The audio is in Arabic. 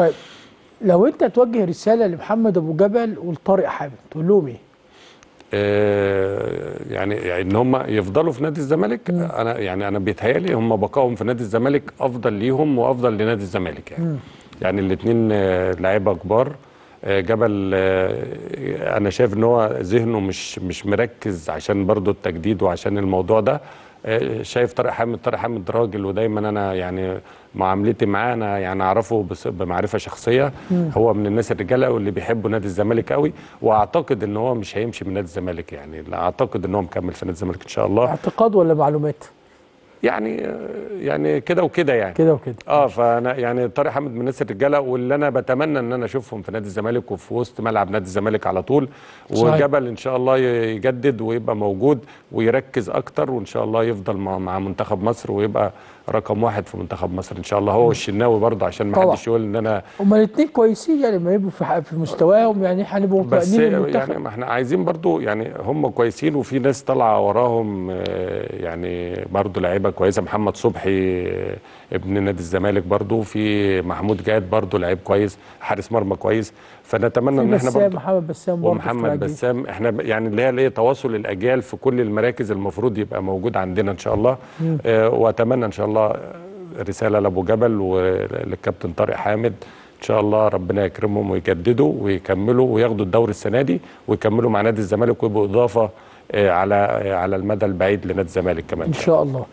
طيب لو انت توجه رسالة لمحمد أبو جبل ولطارق حامد تقول لهم إيه؟ آه، يعني يعني إن هم يفضلوا في نادي الزمالك أنا يعني أنا بيتهيألي هم بقائهم في نادي الزمالك أفضل ليهم وأفضل لنادي الزمالك يعني. يعني الاثنين لعيبة كبار. آه، جبل آه، أنا شايف إن هو ذهنه مش مش مركز عشان برضو التجديد وعشان الموضوع ده. آه، شايف طارق حامد طارق حامد راجل ودايما أنا يعني معاملتي معاه أنا يعني أعرفه بمعرفة شخصية. هو من الناس الرجالة واللي بيحبوا نادي الزمالك قوي وأعتقد إن هو مش هيمشي من نادي الزمالك يعني. أعتقد إن هو مكمل في نادي الزمالك إن شاء الله. اعتقاد ولا معلومات؟ يعني يعني كده وكده يعني. كده وكده. آه فأنا يعني طارق حامد من الناس الرجالة واللي أنا بتمنى إن أنا أشوفهم في نادي الزمالك وفي وسط ملعب نادي الزمالك على طول. صحيح. وجبل إن شاء الله يجدد ويبقى موجود ويركز أكتر وإن شاء الله يفضل مع, مع منتخب مصر ويبقى رقم واحد في منتخب مصر إن شاء الله. هو والشناوي برضه عشان ما. حدش يقول إن أنا هما الاثنين كويسين يعني ما يبقوا في في مستواهم يعني هنبقوا بس يعني ما إحنا عايزين برضو يعني هم كويسين وفي ناس طالعة وراهم آه، يعني برضو لعيبة كويسه محمد صبحي آه، ابن نادي الزمالك برضو في محمود جاد برضو لعيب كويس حارس مرمى كويس. فنتمنى إن إحنا برضو محمد بسام ومحمد. بسام إحنا يعني اللي هي اللي هي تواصل الأجيال في كل المراكز المفروض يبقى موجود عندنا إن شاء الله. آه وأتمنى إن شاء الله آه، رسالة لأبو جبل وللكابتن طارق حامد. إن شاء الله ربنا يكرمهم ويجددوا ويكملوا وياخدوا الدوري السنة دي ويكملوا مع نادي الزمالك ويبقوا إضافة آه، على على المدى البعيد لنادي الزمالك كمان. إن شاء الله.